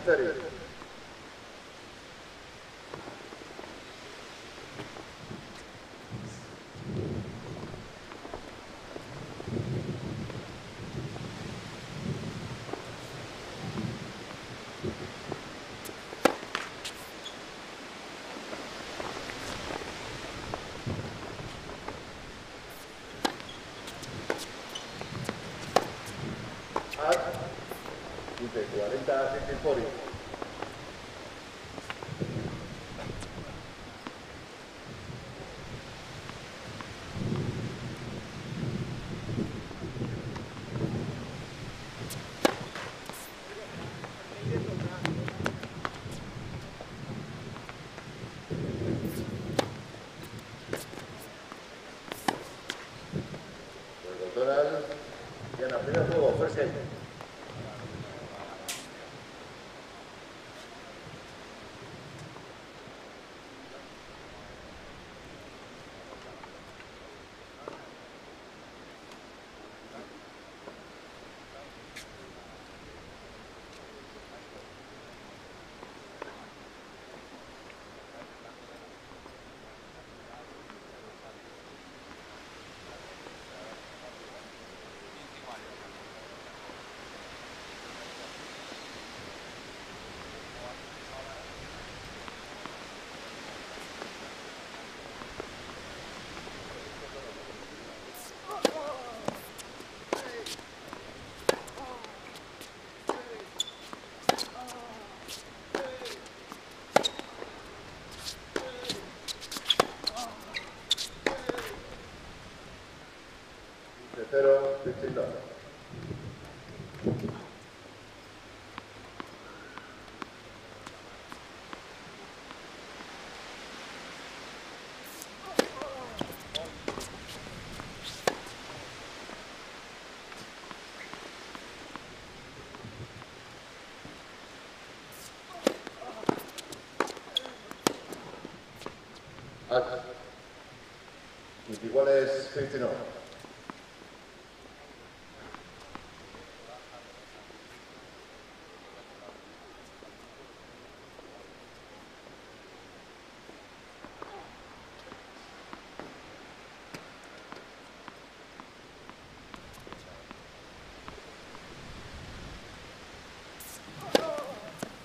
Tercero, Iguales 59.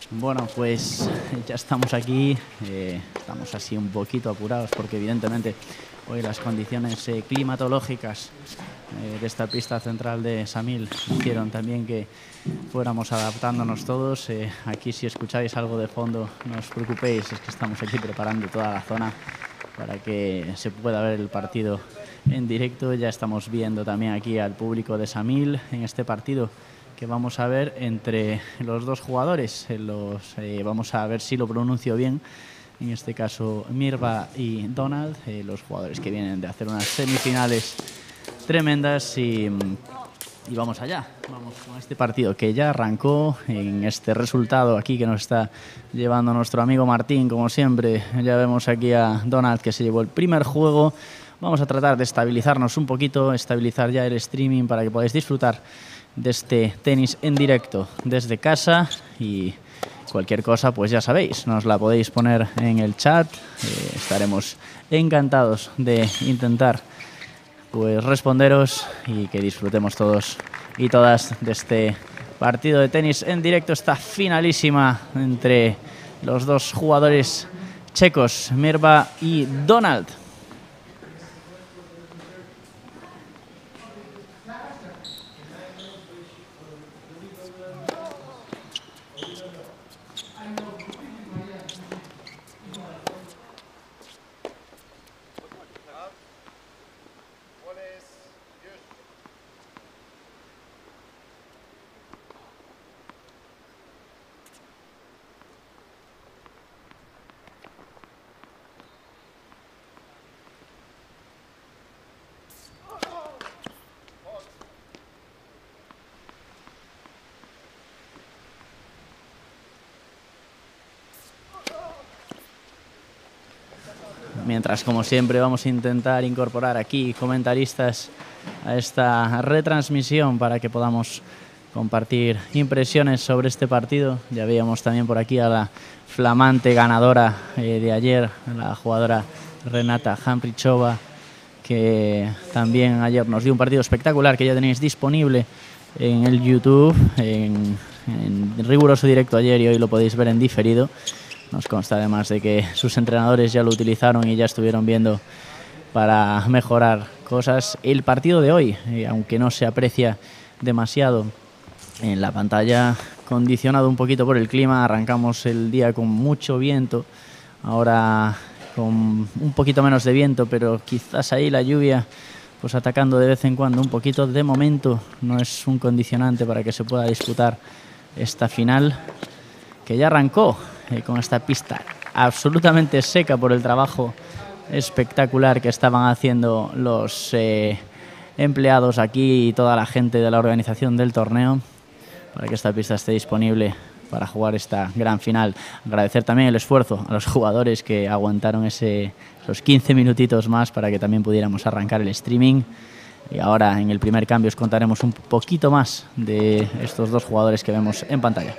Bueno, pues ya estamos aquí, eh, estamos así un poquito apurados porque evidentemente hoy las condiciones eh, climatológicas eh, de esta pista central de Samil hicieron también que fuéramos adaptándonos todos. aquí si escucháis algo de fondo no os preocupéis, es que estamos aquí preparando toda la zona para que se pueda ver el partido en directo. Ya estamos viendo también aquí al público de Samil en este partido que vamos a ver entre los dos jugadores. Los, eh, vamos a ver si lo pronuncio bien. En este caso, Mirva y Donald, eh, los jugadores que vienen de hacer unas semifinales tremendas y, y, vamos allá. Vamos con este partido que ya arrancó en este resultado aquí que nos está llevando nuestro amigo Martín, como siempre. Ya vemos aquí a Donald que se llevó el primer juego. Vamos a tratar de estabilizarnos un poquito, estabilizar ya el streaming para que podáis disfrutar de este tenis en directo desde casa y cualquier cosa pues ya sabéis, nos la podéis poner en el chat, eh, estaremos encantados de intentar pues responderos y que disfrutemos todos y todas de este partido de tenis en directo, esta finalísima entre los dos jugadores checos, Mirva y Donald. Mientras como siempre vamos a intentar incorporar aquí comentaristas a esta retransmisión para que podamos compartir impresiones sobre este partido. Ya veíamos también por aquí a la flamante ganadora eh, de ayer, la jugadora Renata Hamrichova, que también ayer nos dio un partido espectacular que ya tenéis disponible en el YouTube, en, en riguroso directo ayer y hoy lo podéis ver en diferido. Nos consta además de que sus entrenadores ya lo utilizaron y ya estuvieron viendo para mejorar cosas. El partido de hoy, eh, aunque no se aprecia demasiado en la pantalla condicionado un poquito por el clima. Arrancamos el día con mucho viento, ahora con un poquito menos de viento, pero quizás ahí la lluvia pues atacando de vez en cuando un poquito. De momento no es un condicionante para que se pueda disputar esta final que ya arrancó eh, con esta pista absolutamente seca por el trabajo espectacular que estaban haciendo los eh, empleados aquí y toda la gente de la organización del torneo para que esta pista esté disponible para jugar esta gran final. Agradecer también el esfuerzo a los jugadores que aguantaron esos 15 minutitos más para que también pudiéramos arrancar el streaming. Y ahora en el primer cambio os contaremos un poquito más de estos dos jugadores que vemos en pantalla.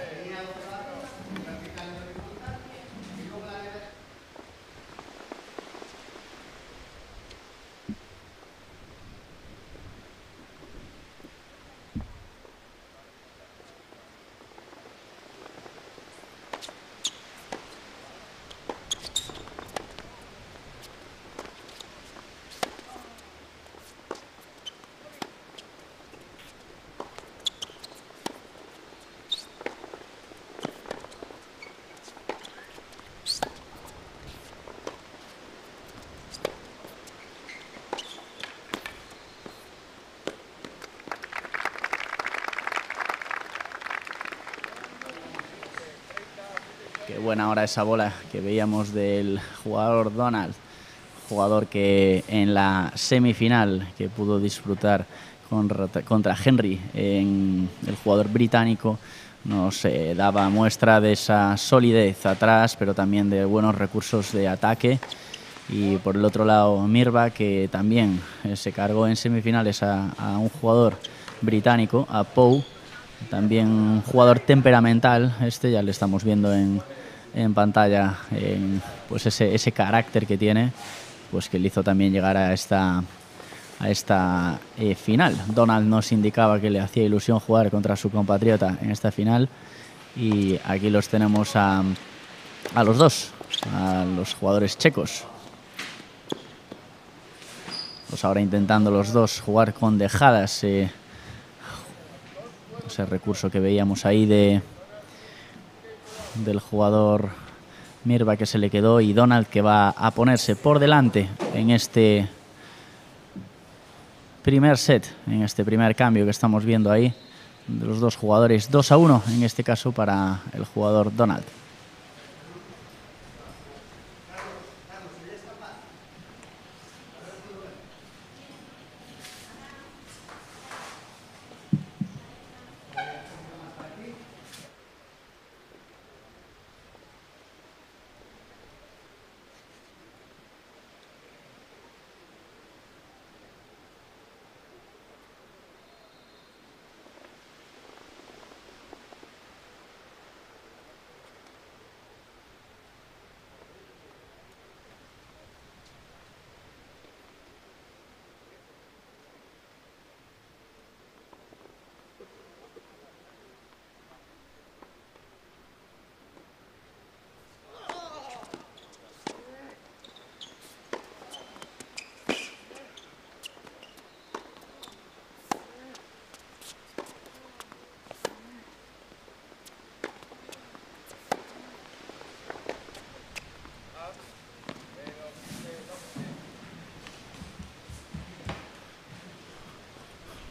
Buena ahora esa bola que veíamos del jugador Donald, jugador que en la semifinal que pudo disfrutar contra Henry, en el jugador británico, nos eh, daba muestra de esa solidez atrás, pero también de buenos recursos de ataque. Y por el otro lado, Mirva, que también eh, se cargó en semifinales a, a un jugador británico, a Poe, también un jugador temperamental, este ya le estamos viendo en, en pantalla pues ese, ese carácter que tiene, pues que le hizo también llegar a esta, a esta eh, final. Donald nos indicaba que le hacía ilusión jugar contra su compatriota en esta final y aquí los tenemos a, a los dos, a los jugadores checos. Pues ahora intentando los dos jugar con dejadas. Eh, ese recurso que veíamos ahí de, del jugador Mirva que se le quedó y Donald que va a ponerse por delante en este primer set, en este primer cambio que estamos viendo ahí de los dos jugadores 2 a 1 en este caso para el jugador Donald.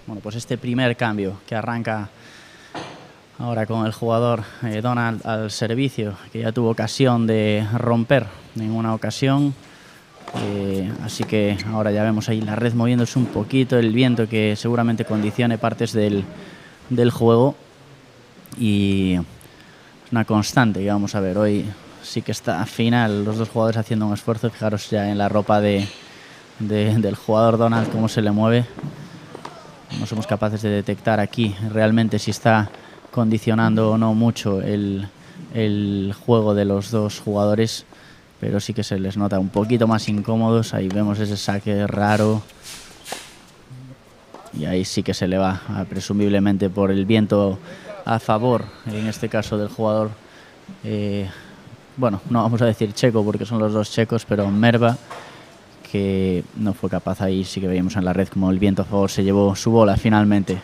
Bueno, pues este primer cambio que arranca ahora con el jugador eh, Donald al servicio, que ya tuvo ocasión de romper en una ocasión. Eh, así que ahora ya vemos ahí la red moviéndose un poquito, el viento que seguramente condicione partes del, del juego. Y es una constante que vamos a ver hoy. Sí que está final, los dos jugadores haciendo un esfuerzo. Fijaros ya en la ropa de, de, del jugador Donald cómo se le mueve No somos capaces de detectar aquí realmente si está condicionando o no mucho el, el juego de los dos jugadores, pero sí que se les nota un poquito más incómodos. Ahí vemos ese saque raro. Y ahí sí que se le va, presumiblemente por el viento a favor, en este caso del jugador. eh, bueno, no vamos a decir checo porque son los dos checos, pero Merva, que no fue capaz ahí, sí que veíamos en la red como el viento se llevó su bola finalmente.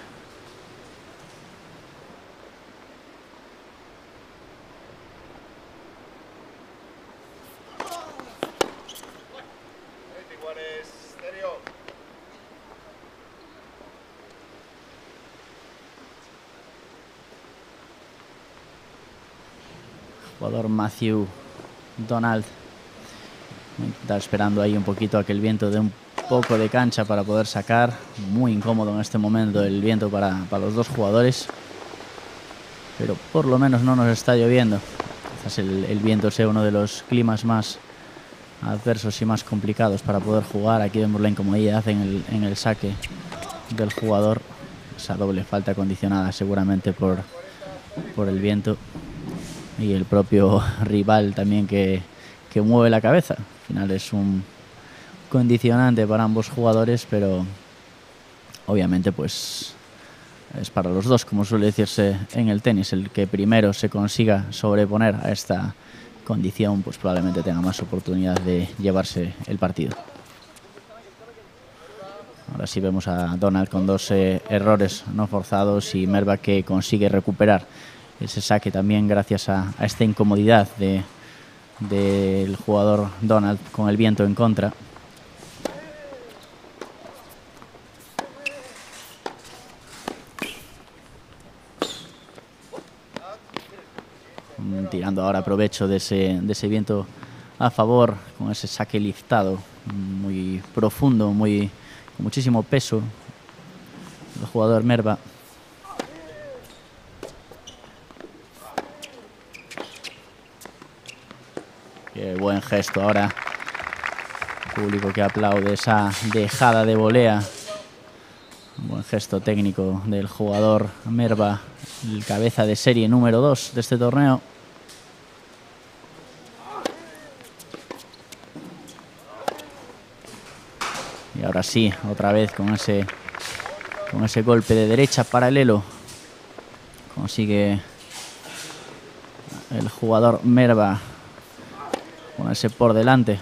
jugador Matthew Donald está esperando ahí un poquito a que el viento dé un poco de cancha para poder sacar. Muy incómodo en este momento el viento para, para los dos jugadores. Pero por lo menos no nos está lloviendo. Quizás el, el viento sea uno de los climas más adversos y más complicados para poder jugar. Aquí vemos la incomodidad en el, en el saque del jugador. Esa doble falta condicionada seguramente por, por el viento y el propio rival también que, que mueve la cabeza. Al final es un condicionante para ambos jugadores, pero obviamente pues es para los dos, como suele decirse en el tenis, el que primero se consiga sobreponer a esta condición, pues probablemente tenga más oportunidad de llevarse el partido. Ahora sí vemos a Donald con dos eh, errores no forzados y Merva que consigue recuperar ese saque también gracias a, a esta incomodidad de, del jugador Donald con el viento en contra. Mm, Tirando ahora provecho de ese, de ese viento a favor con ese saque liftado muy profundo, muy con muchísimo peso. El jugador Merva Qué buen gesto ahora. Público que aplaude esa dejada de volea. Un buen gesto técnico del jugador Merva, el cabeza de serie número 2 de este torneo. Y ahora sí, otra vez con ese con ese golpe de derecha paralelo consigue el jugador Merva ponerse por delante.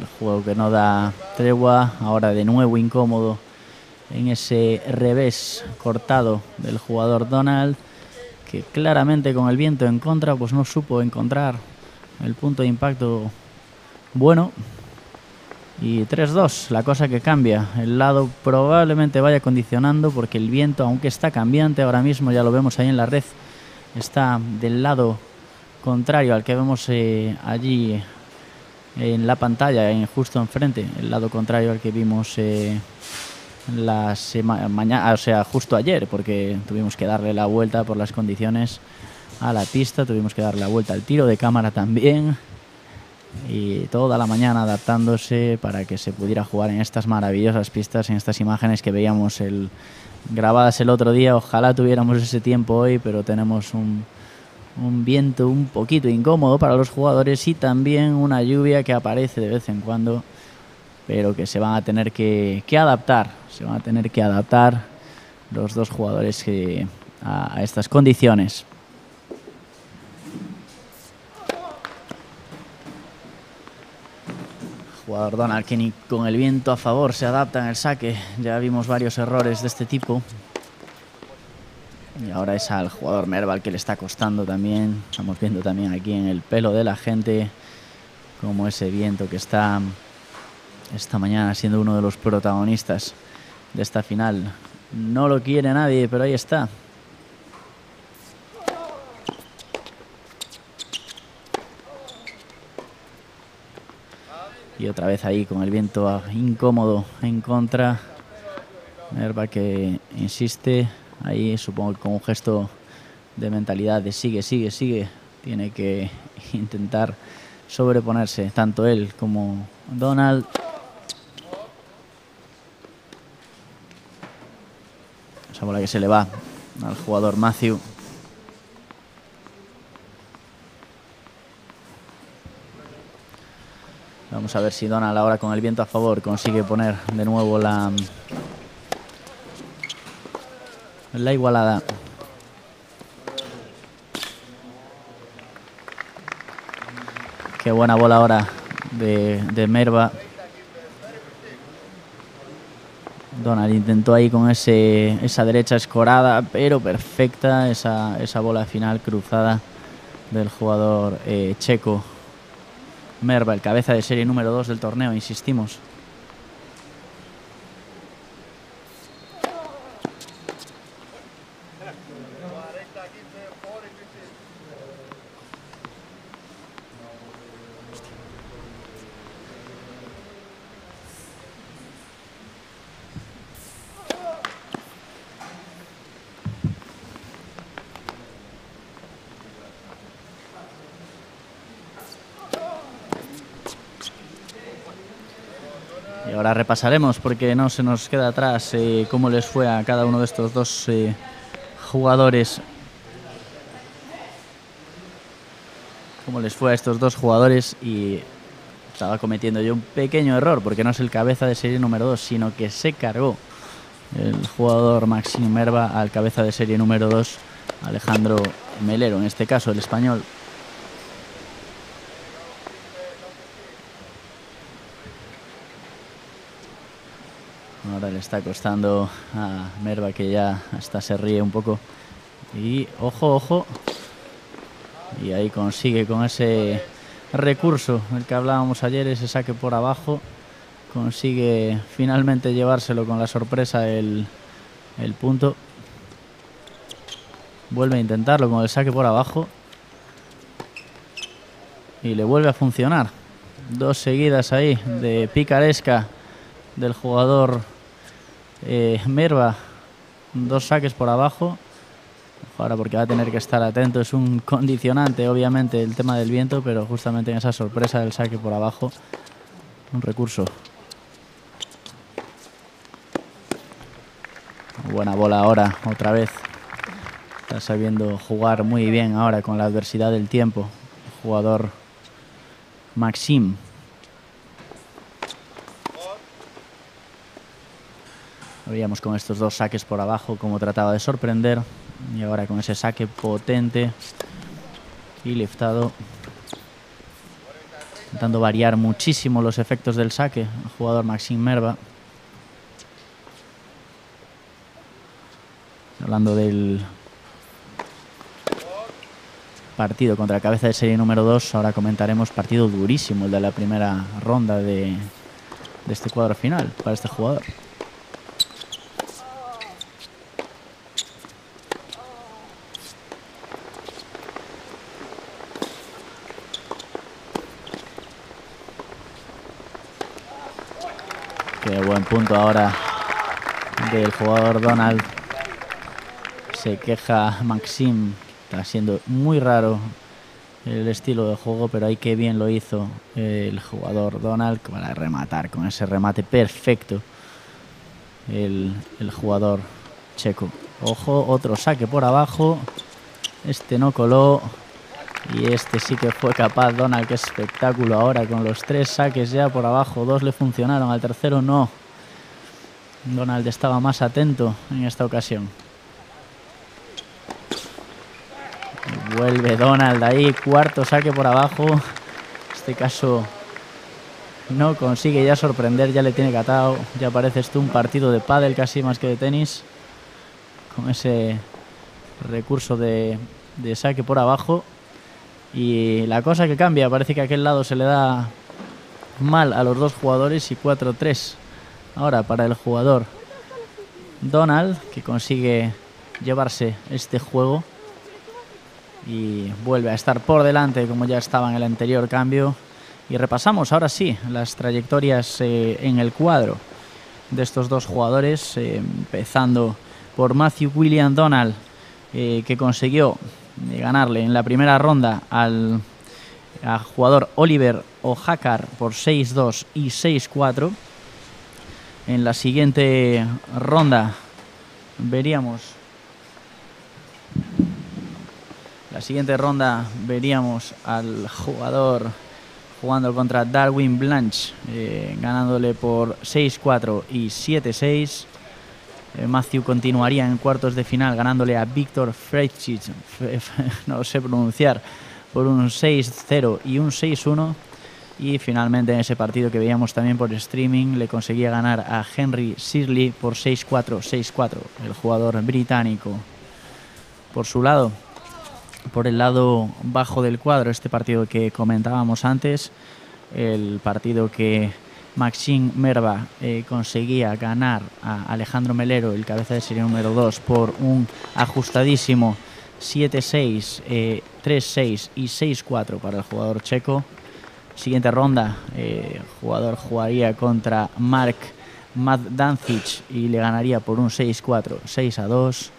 El juego que no da tregua, ahora de nuevo incómodo en ese revés cortado del jugador Donald, que claramente con el viento en contra pues no supo encontrar el punto de impacto bueno. Y 3-2, la cosa que cambia. El lado probablemente vaya condicionando porque el viento, aunque está cambiante ahora mismo, ya lo vemos ahí en la red, está del lado contrario al que vemos eh, allí en la pantalla, justo enfrente, el lado contrario al que vimos eh, la mañana, o sea, justo ayer, porque tuvimos que darle la vuelta por las condiciones a la pista, tuvimos que darle la vuelta al tiro de cámara también y toda la mañana adaptándose para que se pudiera jugar en estas maravillosas pistas, en estas imágenes que veíamos el, grabadas el otro día. Ojalá tuviéramos ese tiempo hoy, pero tenemos un, un viento un poquito incómodo para los jugadores y también una lluvia que aparece de vez en cuando, pero que se van a tener que, adaptar, se van a tener que adaptar los dos jugadores a estas condiciones. Jugador Donald que ni con el viento a favor se adapta en el saque. Ya vimos varios errores de este tipo. Y ahora es al jugador Merval que le está costando también. Estamos viendo también aquí en el pelo de la gente como ese viento que está esta mañana siendo uno de los protagonistas de esta final. No lo quiere nadie, pero ahí está. Y otra vez ahí con el viento incómodo en contra. Nerva que insiste. Ahí supongo que con un gesto de mentalidad de sigue, sigue, sigue. Tiene que intentar sobreponerse, tanto él como Donald. Esa bola que se le va al jugador Matthew. Vamos a ver si Donald ahora con el viento a favor consigue poner de nuevo la, la igualada. Qué buena bola ahora de, de Merva. Donald intentó ahí con ese, esa derecha escorada, pero perfecta esa, esa bola final cruzada del jugador eh, checo. Merva, el cabeza de serie número 2 del torneo, insistimos. Ahora repasaremos, porque no se nos queda atrás, eh, cómo les fue a cada uno de estos dos eh, jugadores. Cómo les fue a estos dos jugadores y estaba cometiendo yo un pequeño error, porque no es el cabeza de serie número 2, sino que se cargó el jugador Maxim Merva al cabeza de serie número 2, Alejandro Melero, en este caso el español. Está costando a Merva que ya hasta se ríe un poco. Y ojo, ojo. Y ahí consigue con ese recurso el que hablábamos ayer, ese saque por abajo. Consigue finalmente llevárselo con la sorpresa el, el punto. Vuelve a intentarlo con el saque por abajo. Y le vuelve a funcionar. Dos seguidas ahí de picaresca del jugador eh, Merva. Dos saques por abajo. Ahora porque va a tener que estar atento. Es un condicionante, obviamente, el tema del viento, pero justamente en esa sorpresa del saque por abajo. Un recurso. Buena bola ahora, otra vez. Está sabiendo jugar muy bien ahora con la adversidad del tiempo. Jugador Maxim. Veíamos con estos dos saques por abajo cómo trataba de sorprender. Y ahora con ese saque potente y liftado. Intentando variar muchísimo los efectos del saque. El jugador Maxim Merva. Hablando del partido contra la cabeza de serie número 2, ahora comentaremos partido durísimo, el de la primera ronda de, de este cuadro final para este jugador. Qué buen punto ahora del jugador Donald. Se queja Maxim. Está siendo muy raro el estilo de juego, pero ahí qué bien lo hizo el jugador Donald para rematar con ese remate perfecto. El, el jugador checo. Ojo, otro saque por abajo. Este no coló. Y este sí que fue capaz, Donald, qué espectáculo ahora con los tres saques ya por abajo. Dos le funcionaron, al tercero no. Donald estaba más atento en esta ocasión. Vuelve Donald ahí, cuarto saque por abajo. En este caso no consigue ya sorprender, ya le tiene catado. Ya parece esto un partido de pádel casi más que de tenis. Con ese recurso de, de saque por abajo. Y la cosa que cambia, parece que a aquel lado se le da mal a los dos jugadores y 4-3 ahora para el jugador Donald, que consigue llevarse este juego y vuelve a estar por delante como ya estaba en el anterior cambio. Y repasamos ahora sí las trayectorias eh, en el cuadro de estos dos jugadores, eh, empezando por Matthew William Donald, eh, que consiguió ganarle en la primera ronda al, al jugador Oliver Ojakar por 6-2 y 6-4. En la siguiente ronda veríamos la siguiente ronda veríamos al jugador jugando contra Darwin Blanche, eh, ganándole por 6-4 y 7-6. Eh, Matthew continuaría en cuartos de final ganándole a Víctor Freitschitz, no sé pronunciar, por un 6-0 y un 6-1. Y finalmente en ese partido que veíamos también por streaming le conseguía ganar a Henry Shirley por 6-4, 6-4, el jugador británico. Por su lado, por el lado bajo del cuadro, este partido que comentábamos antes, el partido que Maxime Merva eh, conseguía ganar a Alejandro Melero, el cabeza de serie número 2, por un ajustadísimo 7-6, 3-6 y 6-4 para el jugador checo. Siguiente ronda, eh, jugador jugaría contra Mark Dancic y le ganaría por un 6-4, 6-2.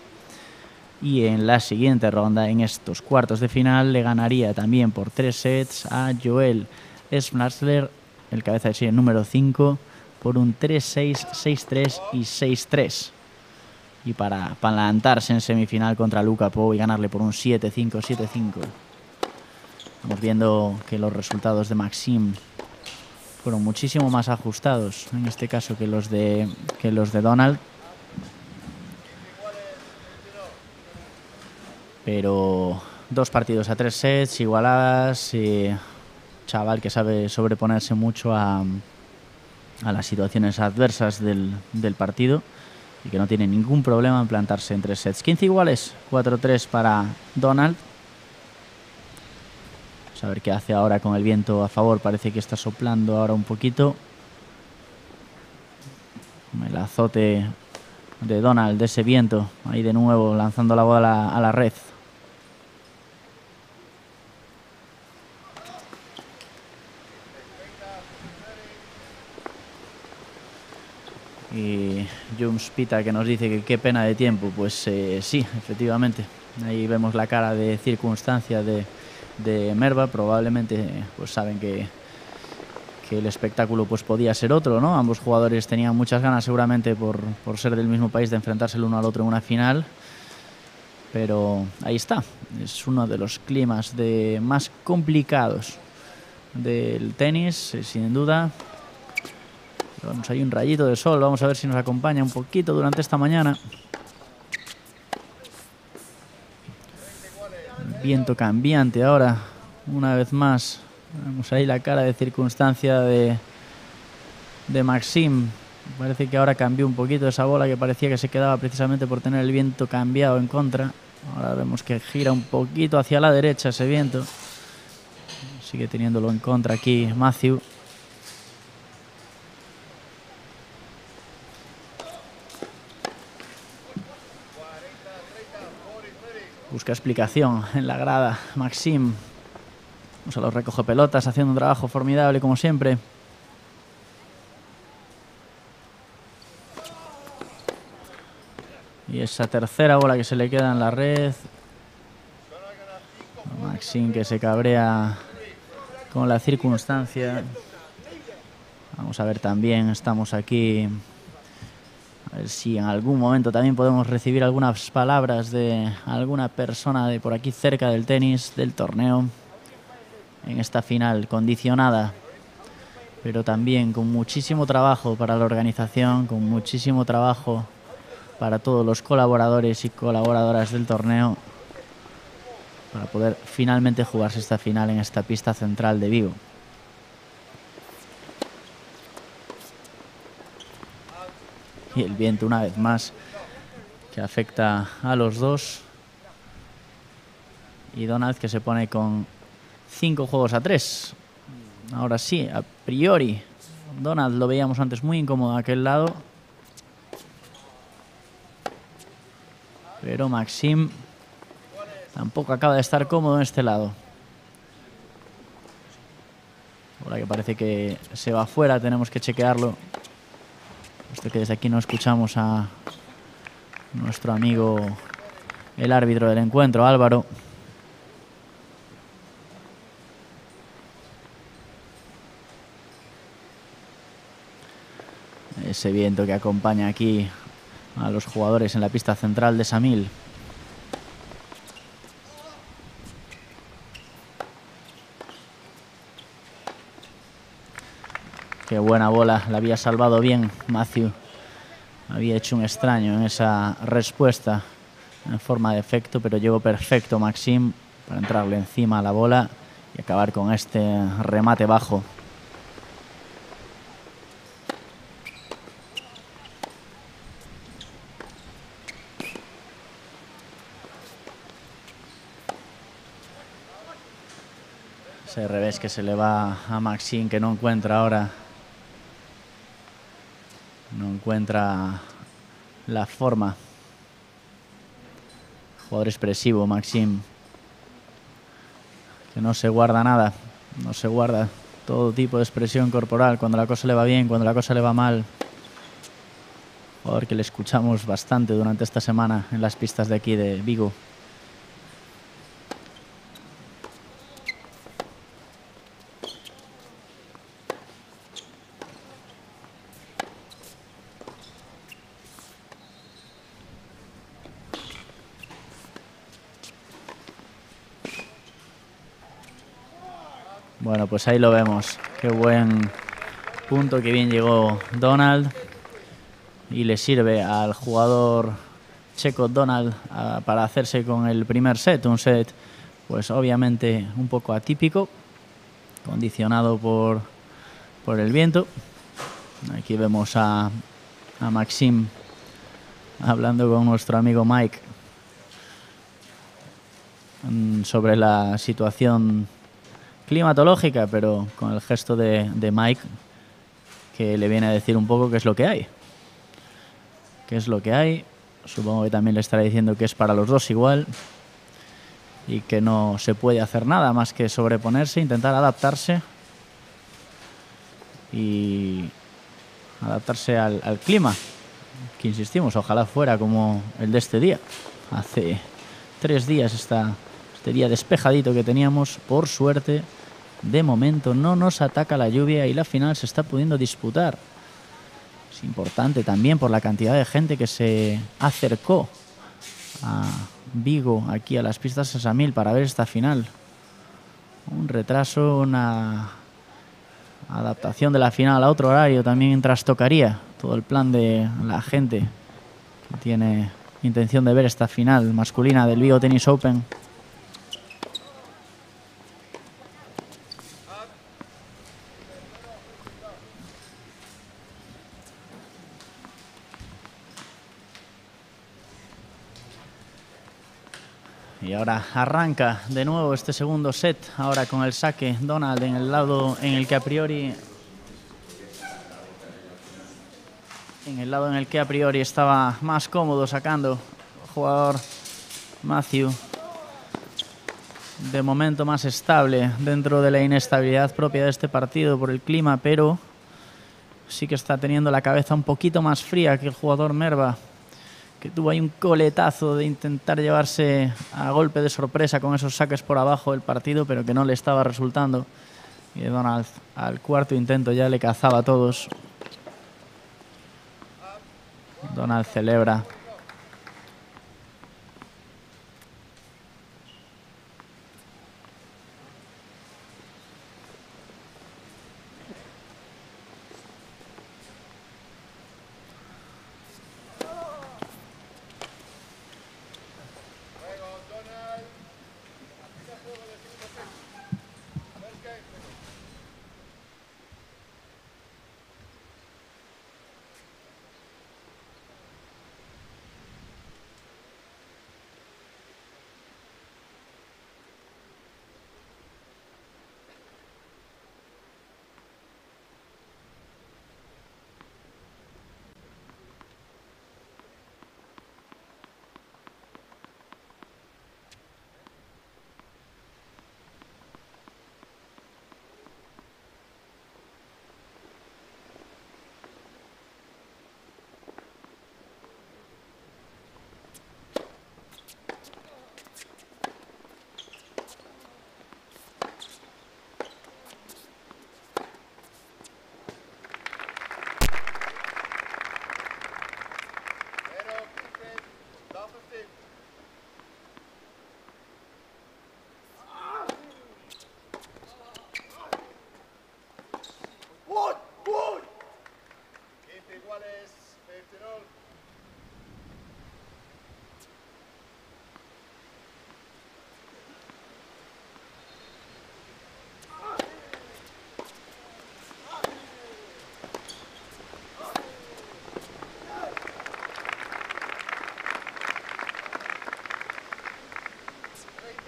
Y en la siguiente ronda, en estos cuartos de final, le ganaría también por tres sets a Joel Schnatzler, el cabeza de serie número 5, por un 3-6, 6-3 y 6-3. Y para plantarse en semifinal contra Luca Pou y ganarle por un 7-5, 7-5. Estamos viendo que los resultados de Maxim fueron muchísimo más ajustados, en este caso que los de, que los de Donald. Pero dos partidos a tres sets, igualadas, chaval que sabe sobreponerse mucho a, a las situaciones adversas del, del, partido y que no tiene ningún problema en plantarse en tres sets. 15 iguales, 4-3 para Donald. A ver qué hace ahora con el viento a favor. Parece que está soplando ahora un poquito. El azote de Donald, de ese viento, ahí de nuevo lanzando la bola a la red. Y Jums Pita que nos dice que qué pena de tiempo. Pues eh, sí, efectivamente. Ahí vemos la cara de circunstancia de, de Merva. Probablemente pues saben que, que, el espectáculo pues podía ser otro, ¿no? Ambos jugadores tenían muchas ganas seguramente por, por ser del mismo país de enfrentarse el uno al otro en una final. Pero ahí está. Es uno de los climas de más complicados del tenis, eh, sin duda. Vamos, hay un rayito de sol, vamos a ver si nos acompaña un poquito durante esta mañana. Viento cambiante ahora, una vez más. Vemos ahí la cara de circunstancia de, de Maxim. Parece que ahora cambió un poquito esa bola que parecía que se quedaba precisamente por tener el viento cambiado en contra. Ahora vemos que gira un poquito hacia la derecha ese viento. Sigue teniéndolo en contra aquí Matthew. Busca explicación en la grada. Maxim. Vamos a los recoge pelotas haciendo un trabajo formidable como siempre. Y esa tercera bola que se le queda en la red. Maxim que se cabrea con la circunstancia. Vamos a ver también, estamos aquí si en algún momento también podemos recibir algunas palabras de alguna persona de por aquí cerca del tenis, del torneo, en esta final condicionada, pero también con muchísimo trabajo para la organización, con muchísimo trabajo para todos los colaboradores y colaboradoras del torneo, para poder finalmente jugarse esta final en esta pista central de Vigo. Y el viento una vez más que afecta a los dos. Y Donald que se pone con cinco juegos a tres. Ahora sí, a priori. Donald lo veíamos antes muy incómodo a aquel lado. Pero Maxim tampoco acaba de estar cómodo en este lado. Ahora que parece que se va afuera, tenemos que chequearlo Puesto que desde aquí no escuchamos a nuestro amigo, el árbitro del encuentro, Álvaro. Ese viento que acompaña aquí a los jugadores en la pista central de Samil. Qué buena bola, la había salvado bien Matthew. Había hecho un extraño en esa respuesta en forma de efecto, pero llegó perfecto Maxim para entrarle encima a la bola y acabar con este remate bajo. Ese revés que se le va a Maxim que no encuentra ahora. Encuentra la forma. Jugador expresivo, Maxim. Que no se guarda nada. No se guarda todo tipo de expresión corporal. Cuando la cosa le va bien, cuando la cosa le va mal. Jugador que le escuchamos bastante durante esta semana en las pistas de aquí de Vigo. Bueno, pues ahí lo vemos. Qué buen punto, que bien llegó Donald. Y le sirve al jugador checo Donald para hacerse con el primer set. Un set, pues obviamente un poco atípico, condicionado por, por el viento. Aquí vemos a, a Maxim hablando con nuestro amigo Mike sobre la situación climatológica, pero con el gesto de, Mike que le viene a decir un poco qué es lo que hay. ¿Qué es lo que hay? Supongo que también le estará diciendo que es para los dos igual y que no se puede hacer nada más que sobreponerse, intentar adaptarse y adaptarse al, clima, que insistimos, ojalá fuera como el de este día. Hace tres días está este día despejadito que teníamos, por suerte, de momento no nos ataca la lluvia y la final se está pudiendo disputar. Es importante también por la cantidad de gente que se acercó a Vigo, aquí a las pistas de Samil, para ver esta final. Un retraso, una adaptación de la final a otro horario también trastocaría todo el plan de la gente que tiene intención de ver esta final masculina del Vigo Tennis Open. Ahora arranca de nuevo este segundo set, ahora con el saque Donald en el lado en el que a priori en el lado en el que a priori estaba más cómodo sacando jugador Matthew. De momento más estable dentro de la inestabilidad propia de este partido por el clima, pero sí que está teniendo la cabeza un poquito más fría que el jugador Merva que tuvo ahí un coletazo de intentar llevarse a golpe de sorpresa con esos saques por abajo del partido, pero que no le estaba resultando. Y Donald al cuarto intento ya le cazaba a todos. Donald celebra.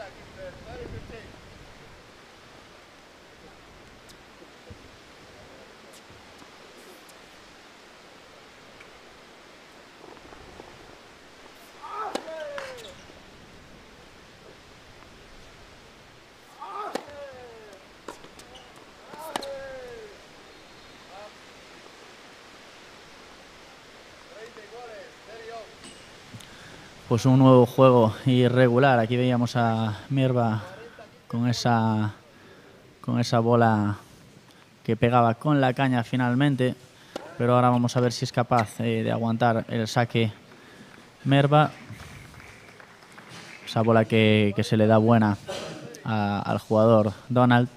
seconds, man. 30, 15. Pues un nuevo juego irregular. Aquí veíamos a Mirva con esa con esa bola que pegaba con la caña finalmente, pero ahora vamos a ver si es capaz eh, de aguantar el saque Merva. Esa bola que, se le da buena al jugador Donald.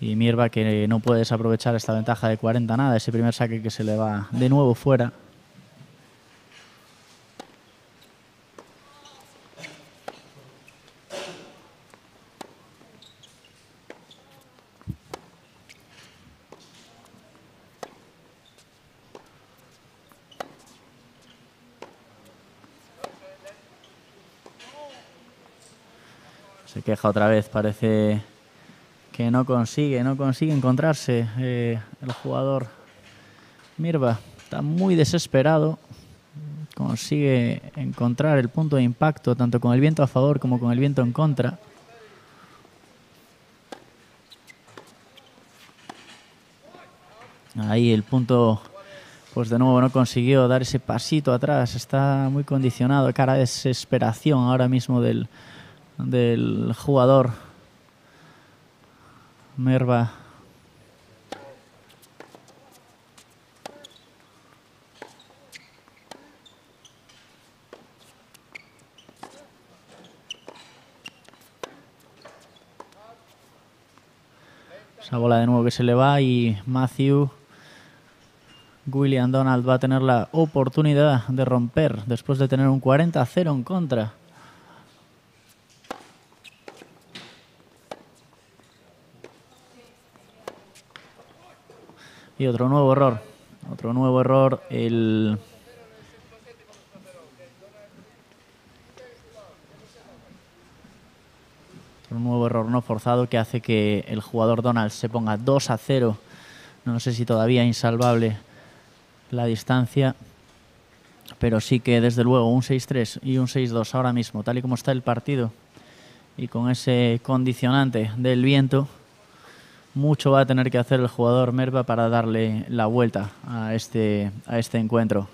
Y Mirva que no puede desaprovechar esta ventaja de 40 nada, ese primer saque que se le va de nuevo fuera. Otra vez, parece que no consigue, no consigue encontrarse eh, el jugador Mirva. Está muy desesperado. Consigue encontrar el punto de impacto tanto con el viento a favor como con el viento en contra. Ahí el punto, pues de nuevo no consiguió dar ese pasito atrás. Está muy condicionado, cara de desesperación ahora mismo del, del jugador Merva. Esa bola de nuevo que se le va y Matthew William Donald va a tener la oportunidad de romper después de tener un 40-0 en contra. Y otro nuevo error. Otro nuevo error. El. Otro nuevo error no forzado que hace que el jugador Donald se ponga 2 a 0. No sé si todavía insalvable la distancia. Pero sí que desde luego un 6-3 y un 6-2 ahora mismo, tal y como está el partido. Y con ese condicionante del viento, mucho va a tener que hacer el jugador Merva para darle la vuelta a este, a este encuentro.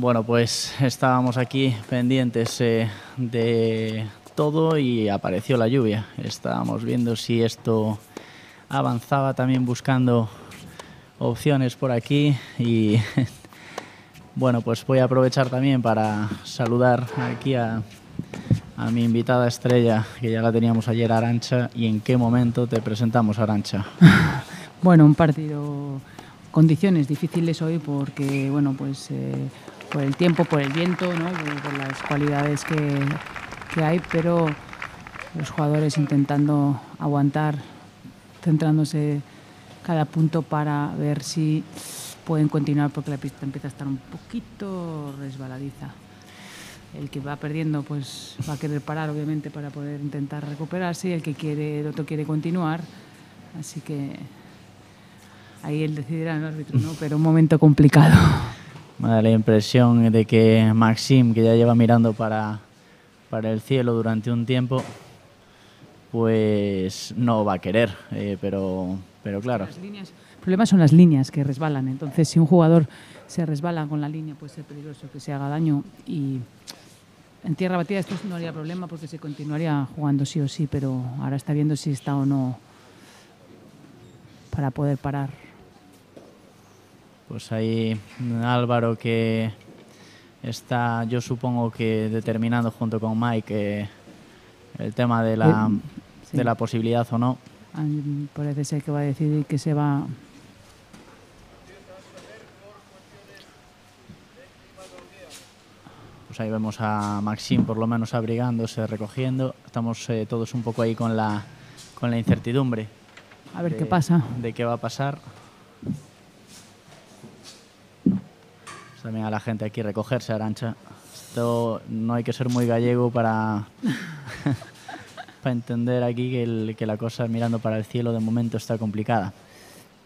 Bueno, pues estábamos aquí pendientes eh, de todo y apareció la lluvia. Estábamos viendo si esto avanzaba también buscando opciones por aquí y bueno, pues voy a aprovechar también para saludar aquí a, mi invitada estrella, que ya la teníamos ayer, Arancha, y en qué momento te presentamos, Arancha. Bueno, un partido condiciones difíciles hoy porque, bueno, pues eh, por el tiempo, por el viento, ¿no? por, por las cualidades que, que hay, pero los jugadores intentando aguantar, centrándose cada punto para ver si pueden continuar porque la pista empieza a estar un poquito resbaladiza. El que va perdiendo pues va a querer parar obviamente para poder intentar recuperarse y el que quiere otro quiere continuar. Así que ahí él decidirá el árbitro, ¿no? Pero un momento complicado. Me da la impresión de que Maxim, que ya lleva mirando para, para el cielo durante un tiempo, pues no va a querer, eh, pero, pero claro. Las el problema son las líneas que resbalan. Entonces, si un jugador se resbala con la línea, puede ser peligroso que se haga daño. Y en tierra batida esto no haría problema porque se continuaría jugando sí o sí, pero ahora está viendo si está o no para poder parar. Pues ahí Álvaro que está, yo supongo que determinando junto con Mike eh, el tema de la, sí. de la posibilidad o no. Parece ser que va a decidir que se va. Pues ahí vemos a Maxim por lo menos abrigándose, recogiendo. Estamos eh, todos un poco ahí con la, con la incertidumbre. A ver de- qué pasa. De qué va a pasar. También a la gente aquí recogerse, Arancha. Esto no hay que ser muy gallego para, para entender aquí que, que la cosa mirando para el cielo de momento está complicada.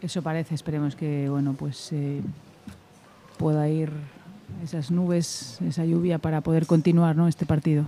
Eso parece, esperemos que bueno, pues eh, pueda ir esas nubes, esa lluvia para poder continuar ¿no? este partido.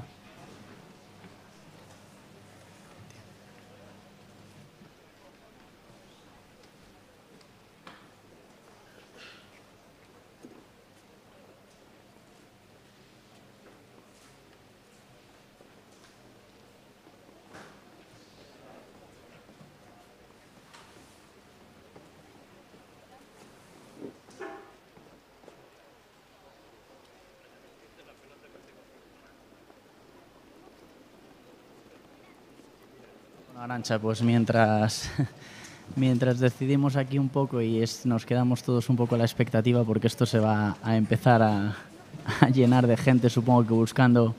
Arancha, pues mientras, mientras decidimos aquí un poco y es- nos quedamos todos un poco a la expectativa porque esto se va a empezar a, a llenar de gente, supongo que buscando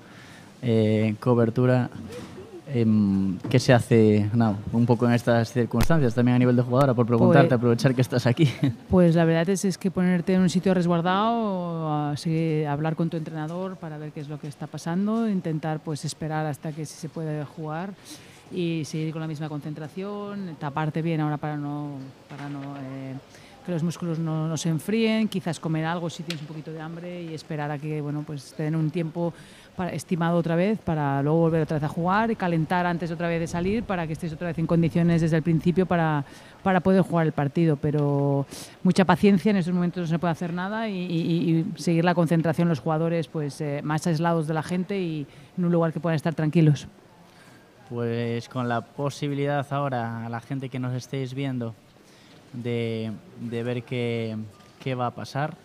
eh, cobertura. em, ¿Qué se hace no, un poco en estas circunstancias también a nivel de jugadora? Por preguntarte, Pues- aprovechar que estás aquí. Pues la verdad es, es que ponerte en un sitio resguardado, a seguir- hablar con tu entrenador para ver qué es lo que está pasando, intentar pues esperar hasta que se puede jugar y seguir con la misma concentración, taparte bien ahora para no, para no eh, que los músculos no, se enfríen, quizás comer algo si tienes un poquito de hambre y esperar a que bueno pues estén un tiempo para- estimado otra vez para luego volver otra vez a jugar y calentar antes otra vez de salir para que estés otra vez en condiciones desde el principio para, para poder jugar el partido. Pero mucha paciencia, en estos momentos no se puede hacer nada y, y- y seguir la concentración los jugadores pues eh, más aislados de la gente y en un lugar que puedan estar tranquilos. Pues con la posibilidad ahora a la gente que nos estéis viendo de, de ver qué, qué va a pasar.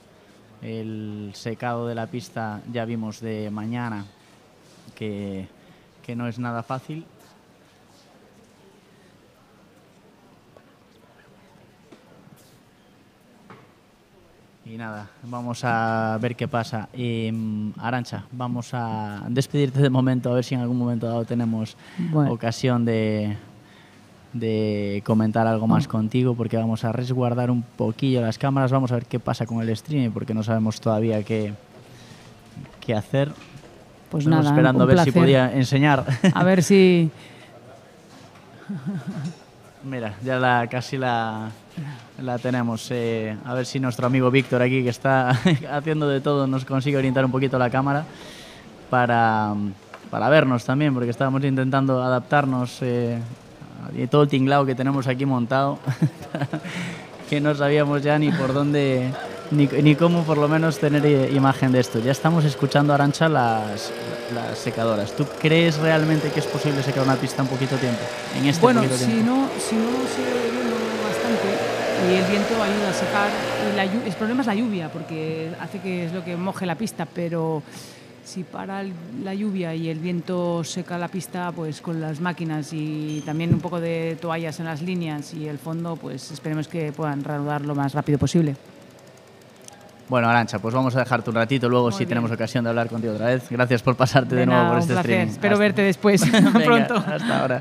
El secado de la pista ya vimos de mañana que, que no es nada fácil. Y nada, vamos a ver qué pasa. Mm, Arancha, vamos a despedirte de momento, a ver si en algún momento dado tenemos Bueno. ocasión de, de comentar algo más contigo, porque vamos a resguardar un poquillo las cámaras, vamos a ver qué pasa con el streaming, porque no sabemos todavía qué, qué hacer. Pues Estamos nada, esperando a ver si placer. podía enseñar. A ver si Mira, ya la, casi la, la tenemos. eh, a ver si nuestro amigo Víctor aquí, que está haciendo de todo, nos consigue orientar un poquito la cámara para, para vernos también, porque estábamos intentando adaptarnos eh, y todo el tinglado que tenemos aquí montado, que no sabíamos ya ni por dónde, ni, ni cómo por lo menos tener imagen de esto. Ya estamos escuchando, Arancha, las, las secadoras. ¿Tú crees realmente que es posible secar una pista en poquito tiempo? En este Bueno, si tiempo. no, si no sigue lloviendo bastante y el viento ayuda a secar, y la el problema es la lluvia, porque hace que es lo que moje la pista, pero si para la lluvia y el viento seca la pista, pues con las máquinas y también un poco de toallas en las líneas y el fondo, pues esperemos que puedan reanudar lo más rápido posible. Bueno, Arancha, pues vamos a dejarte un ratito. Luego, Muy si bien. tenemos ocasión de hablar contigo otra vez. Gracias por pasarte de, De nuevo nada, por un este placer. streaming. Espero Hasta- verte después, Venga, pronto. Hasta ahora.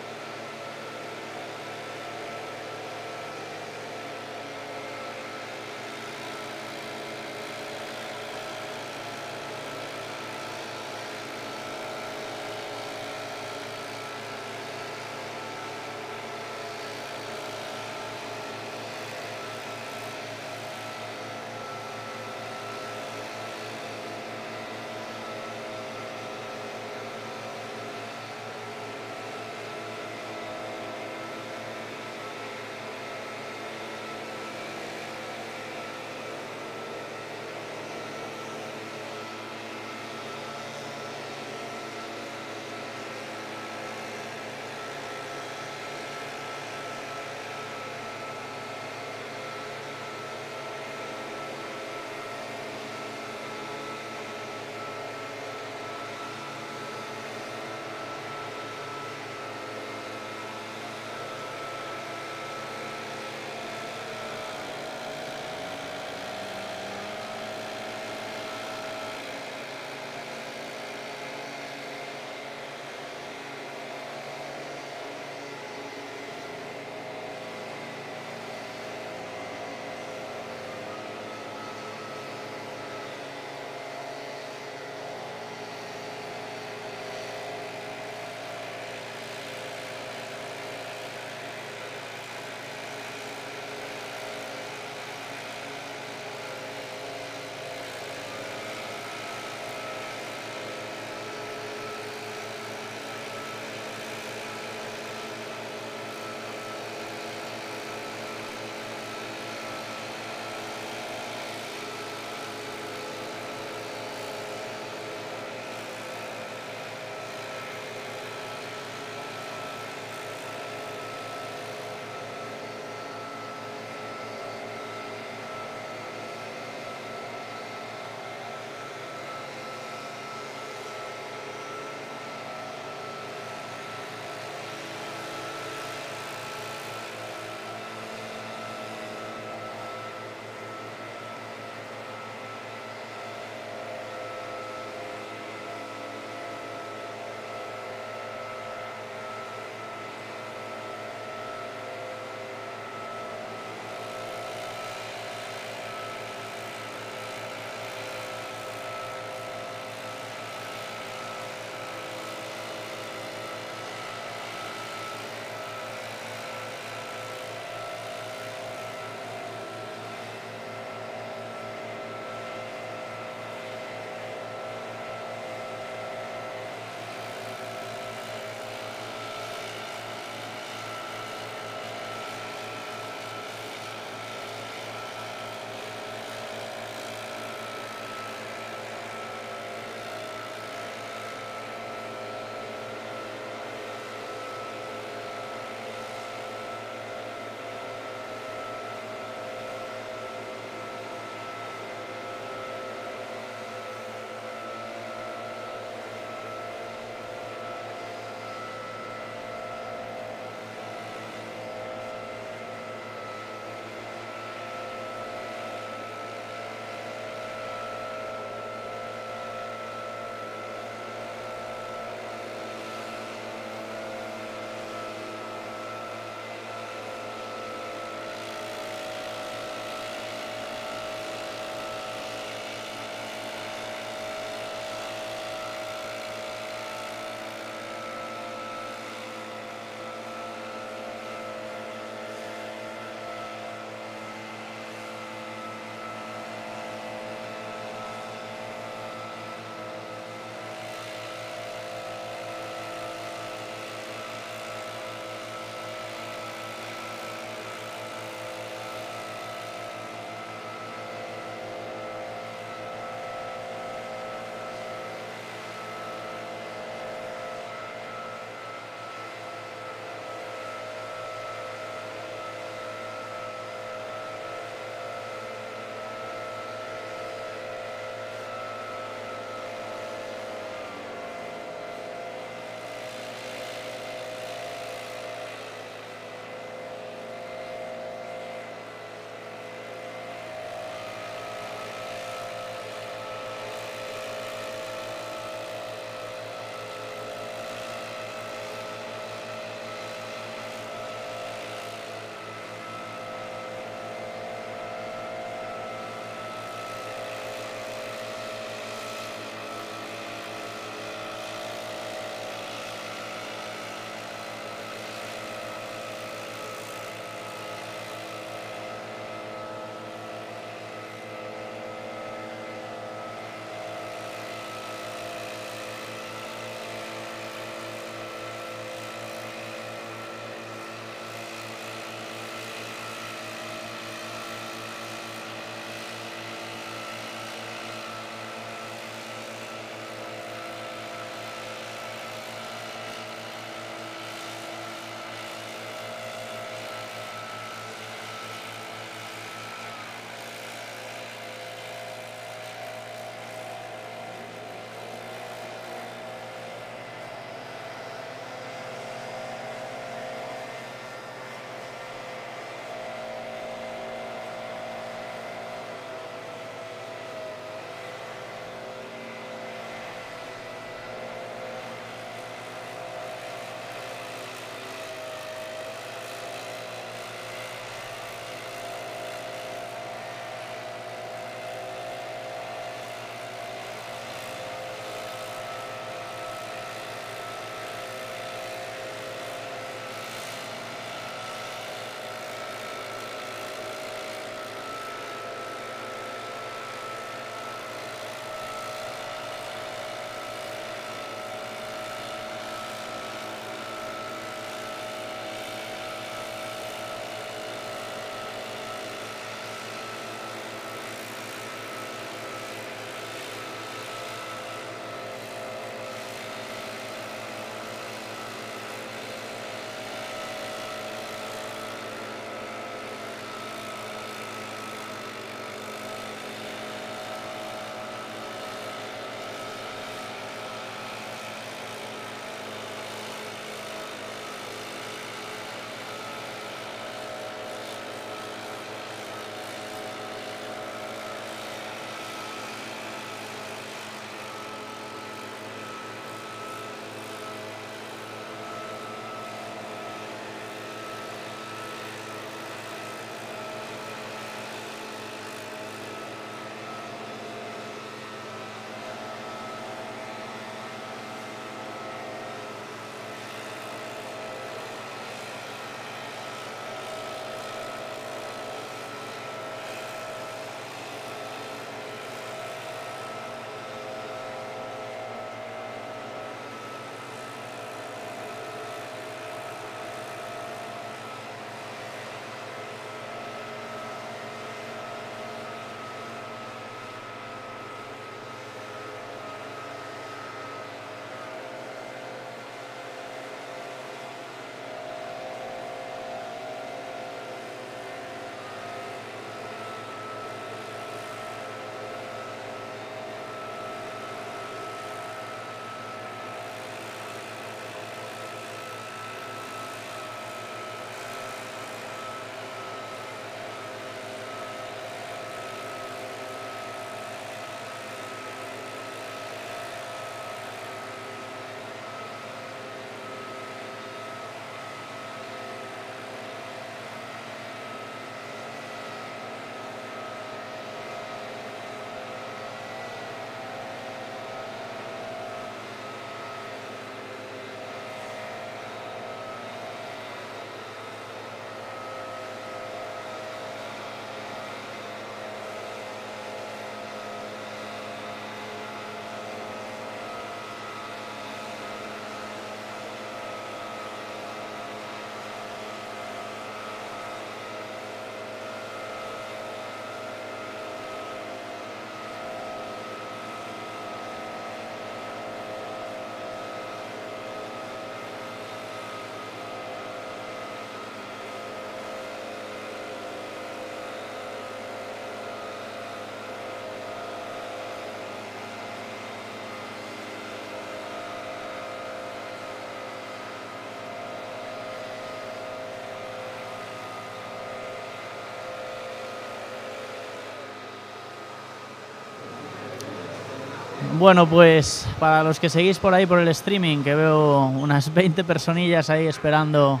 Bueno, pues para los que seguís por ahí por el streaming, que veo unas 20 personillas ahí esperando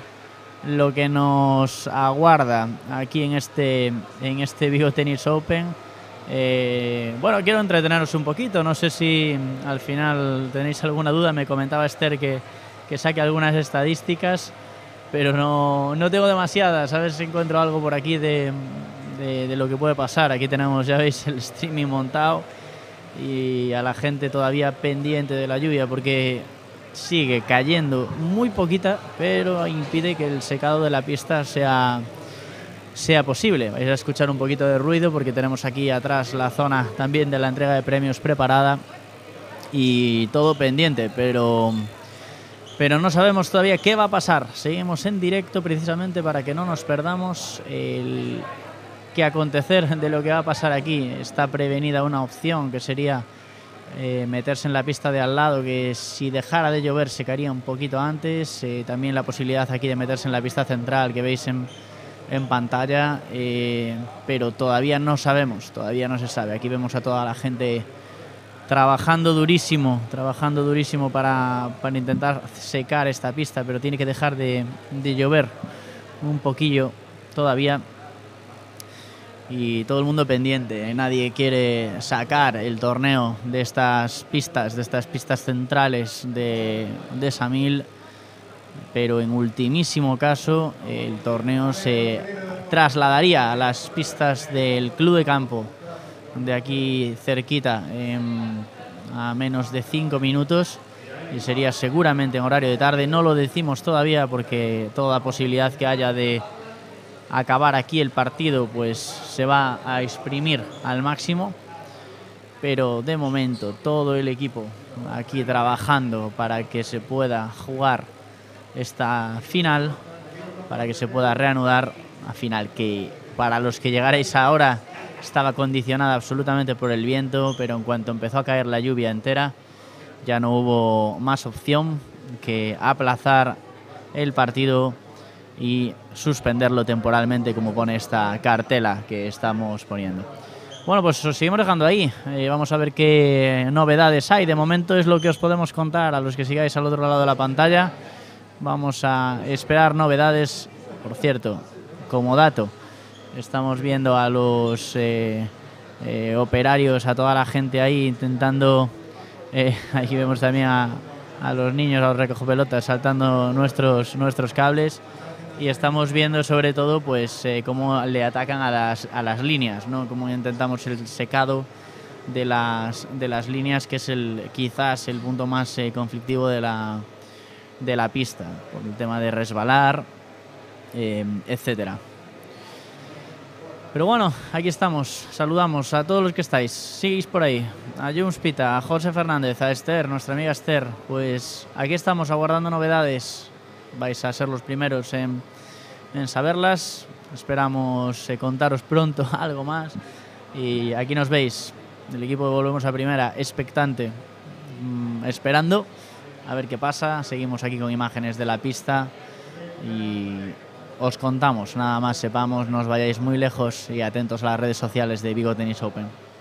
lo que nos aguarda aquí en este, en este Vigo Tennis Open. Eh, bueno, quiero entreteneros un poquito. No sé si al final tenéis alguna duda. Me comentaba Esther que, que saque algunas estadísticas, pero no, no tengo demasiadas. A ver si encuentro algo por aquí de, de, de lo que puede pasar. Aquí tenemos, ya veis, el streaming montado y a la gente todavía pendiente de la lluvia porque sigue cayendo muy poquita, pero impide que el secado de la pista sea, sea posible. Vais a escuchar un poquito de ruido porque tenemos aquí atrás la zona también de la entrega de premios preparada y todo pendiente, pero, pero no sabemos todavía qué va a pasar. Seguimos en directo precisamente para que no nos perdamos el qué acontecer de lo que va a pasar aquí. Está prevenida una opción que sería eh, meterse en la pista de al lado, que si dejara de llover se caería un poquito antes. Eh, también la posibilidad aquí de meterse en la pista central que veis en, en pantalla, eh, pero todavía no sabemos, todavía no se sabe. Aquí vemos a toda la gente trabajando durísimo, trabajando durísimo para, para intentar secar esta pista, pero tiene que dejar de, de llover un poquillo todavía y todo el mundo pendiente. Nadie quiere sacar el torneo de estas pistas, de estas pistas centrales de, de Samil, pero en ultimísimo caso el torneo se trasladaría a las pistas del Club de Campo, de aquí cerquita, en, a menos de cinco minutos. Y sería seguramente en horario de tarde. No lo decimos todavía porque toda posibilidad que haya de acabar aquí el partido pues se va a exprimir al máximo. Pero de momento todo el equipo aquí trabajando para que se pueda jugar esta final para que se pueda reanudar a final que para los que llegarais ahora estaba condicionada absolutamente por el viento pero en cuanto empezó a caer la lluvia entera ya no hubo más opción que aplazar el partido y suspenderlo temporalmente como pone esta cartela que estamos poniendo. Bueno, pues os seguimos dejando ahí. Eh, vamos a ver qué novedades hay. De momento es lo que os podemos contar a los que sigáis al otro lado de la pantalla. Vamos a esperar novedades. Por cierto, como dato, estamos viendo a los eh, eh, operarios, a toda la gente ahí intentando... eh, aquí vemos también a, a los niños, a los recojopelotas, saltando nuestros, nuestros cables y estamos viendo sobre todo pues eh, cómo le atacan a las, a las líneas, ¿no? Cómo intentamos el secado de las, de las líneas, que es el, quizás el punto más eh, conflictivo de la, de la pista, por el tema de resbalar, eh, etcétera. Pero bueno, aquí estamos. Saludamos a todos los que estáis. Seguís por ahí. A Jums Pita, a José Fernández, a Esther, nuestra amiga Esther. Pues aquí estamos aguardando novedades. Vais a ser los primeros en, saberlas. Esperamos eh, contaros pronto algo más. Y aquí nos veis. El equipo de Volvemos a Primera, expectante, mm, esperando a ver qué pasa. Seguimos aquí con imágenes de la pista y os contamos, nada más sepamos, no os vayáis muy lejos y atentos a las redes sociales de Vigo Tennis Open.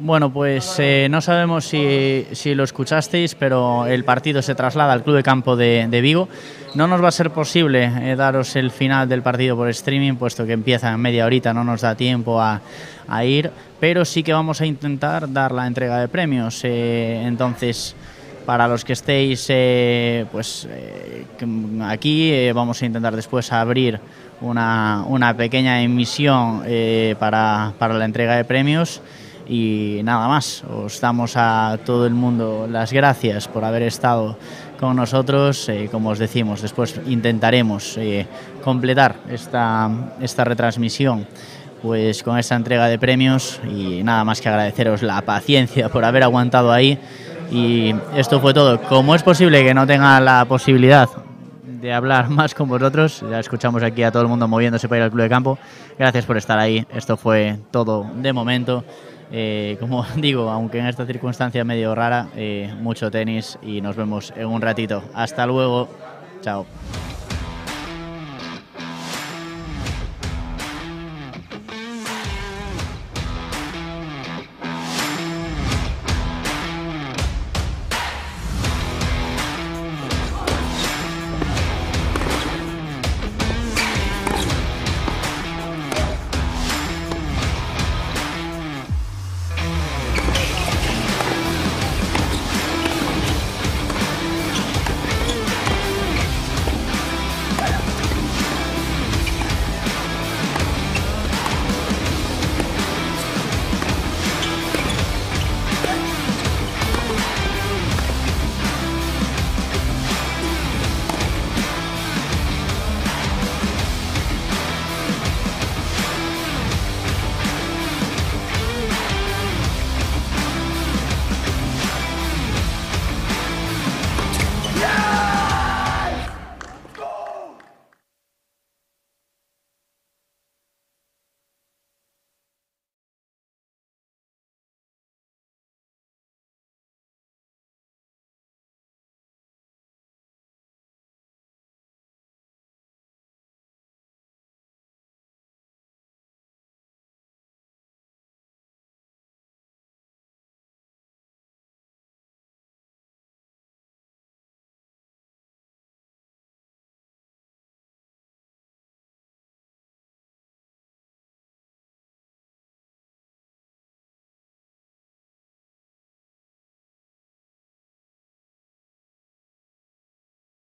Bueno, pues eh, no sabemos si, si, lo escuchasteis, pero el partido se traslada al Club de Campo de, de Vigo. No nos va a ser posible eh, daros el final del partido por streaming, puesto que empieza en media horita, no nos da tiempo a, a ir, pero sí que vamos a intentar dar la entrega de premios. Eh, entonces, para los que estéis eh, pues, eh, aquí, vamos a intentar después abrir una, una pequeña emisión para, para la entrega de premios. Y nada más, os damos a todo el mundo las gracias por haber estado con nosotros. Eh, como os decimos, después intentaremos eh, completar esta, esta retransmisión pues con esta entrega de premios y nada más que agradeceros la paciencia por haber aguantado ahí. Y esto fue todo. Como es posible que no tenga la posibilidad de hablar más con vosotros, ya escuchamos aquí a todo el mundo moviéndose para ir al club de campo. Gracias por estar ahí. Esto fue todo de momento. Eh, como digo, aunque en esta circunstancia medio rara, eh, mucho tenis y nos vemos en un ratito. Hasta luego. Chao.